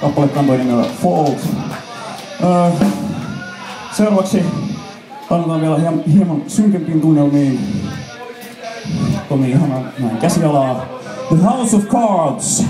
Kappale kantoi nimellä Falls. Öö, seuraavaksi palataan vielä hieman, hieman synkempiin tunnelmiin. Tomi ihana näin käsialaa. The House of Cards.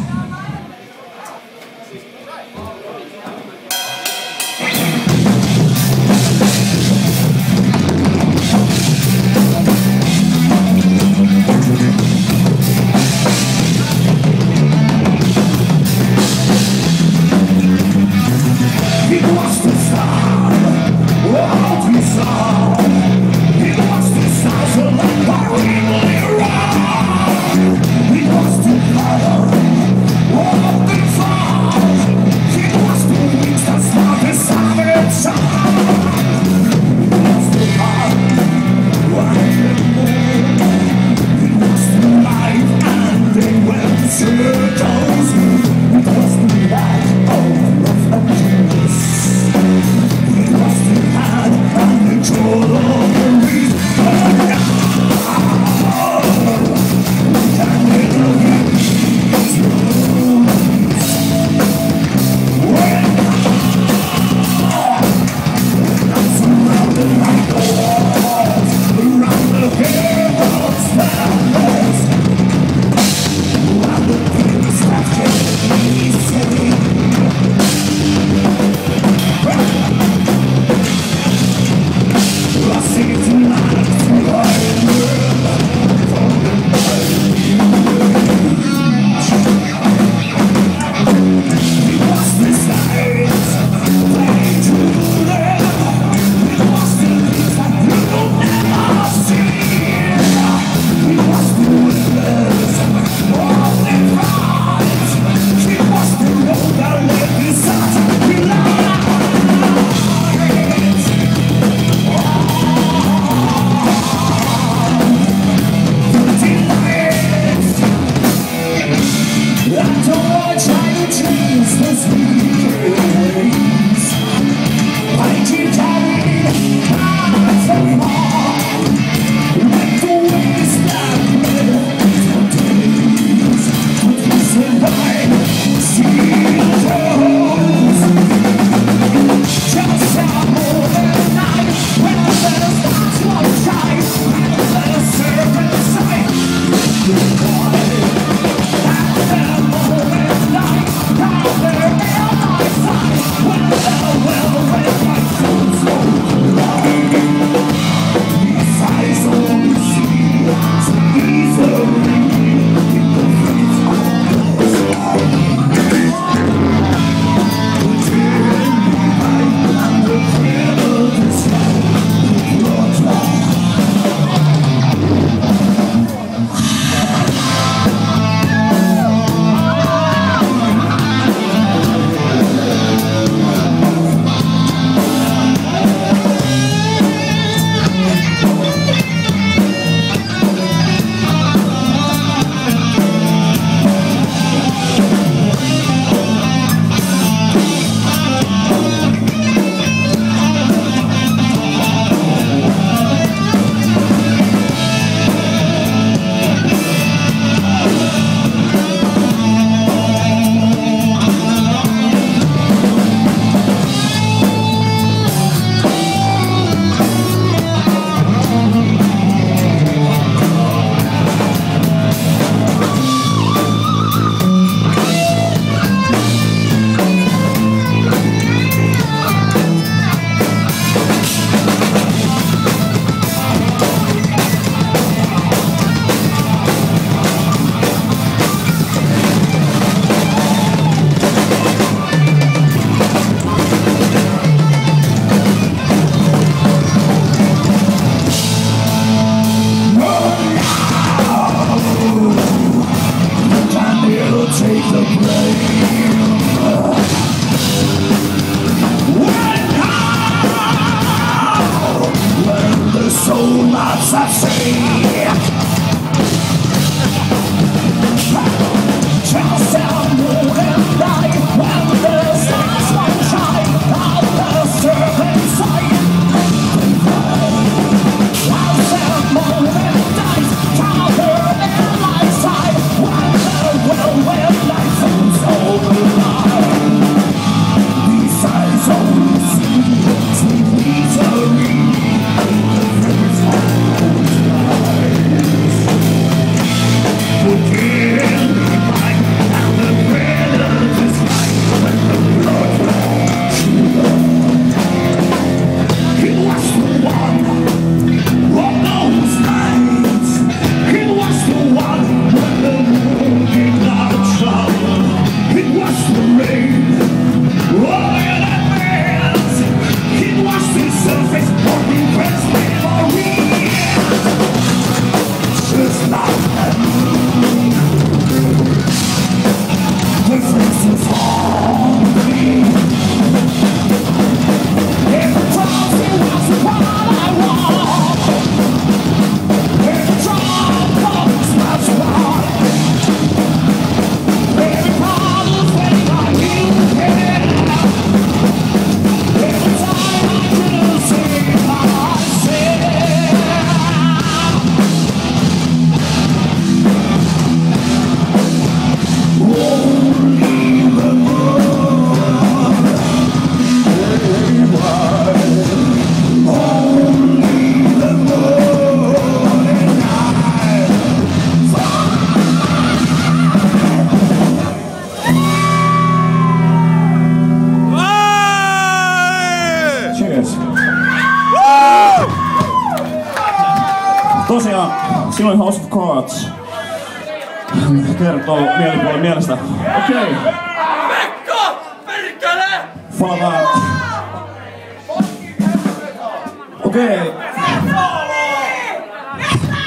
Okei. Okay.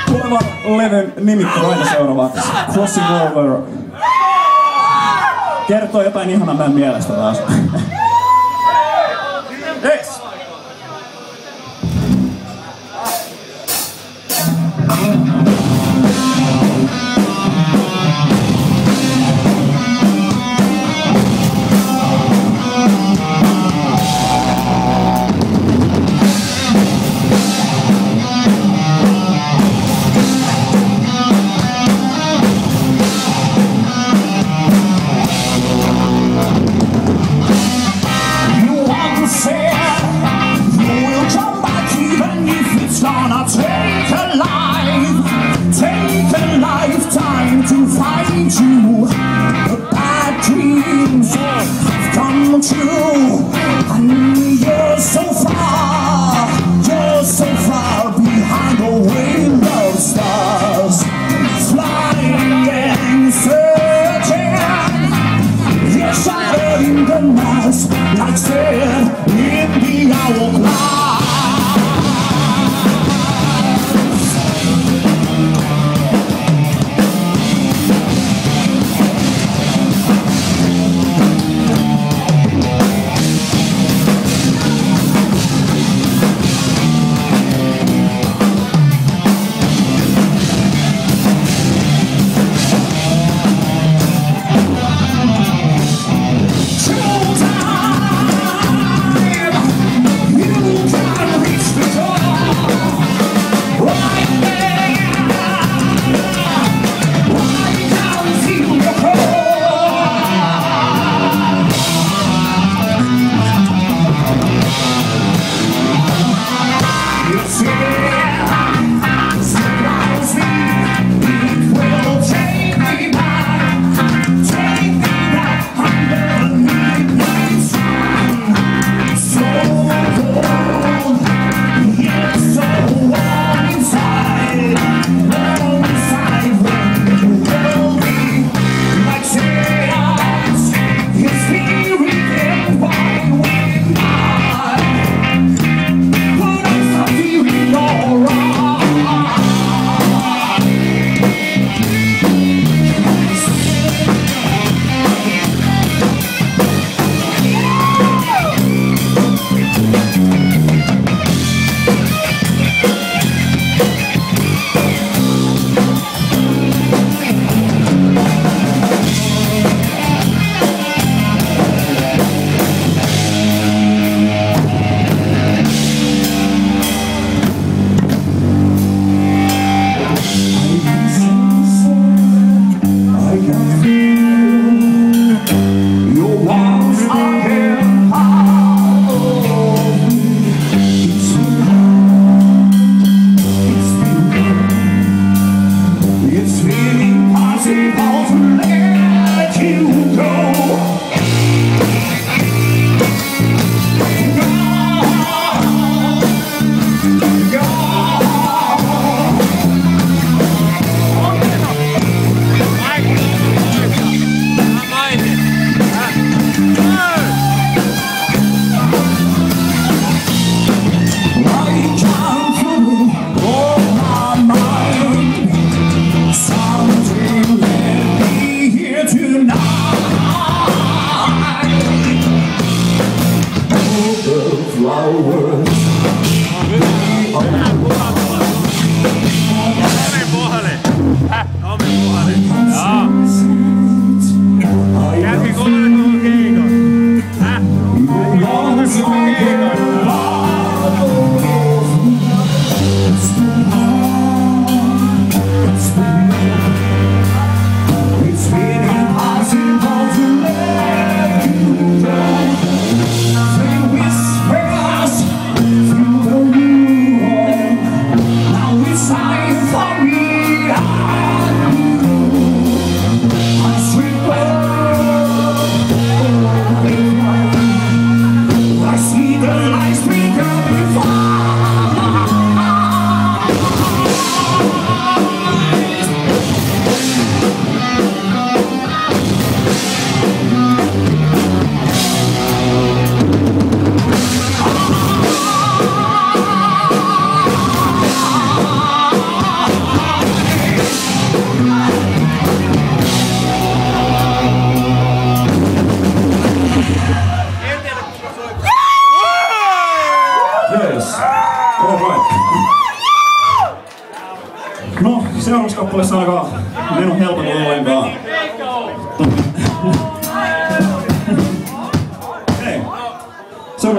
Tulevan levyn nimittäin aina seuraavaksi. Crossing Over. Kertoo jotain ihanaa meidän mielestä taas.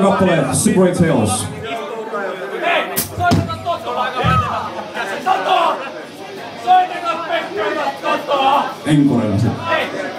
Kappale, 8 Tales. Enkorella se. Hei!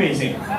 amazing.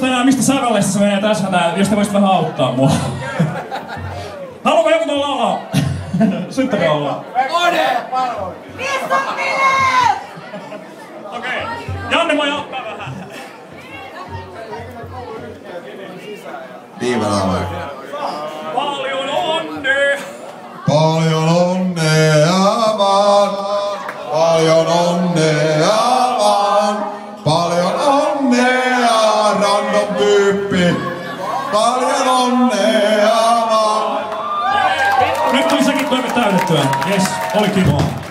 Muista enää mistä sävellestä se menee tässä tää, jos te voisit vähän auttaa mua. Haluaako joku tuolla laulaa? Synttärilaulua. Okei. Janne voi auttaa vähän. Viivelaulut. Paljon onnea! Paljon onnea vaan, paljon onnea Blackburn. Yes, Ollie on.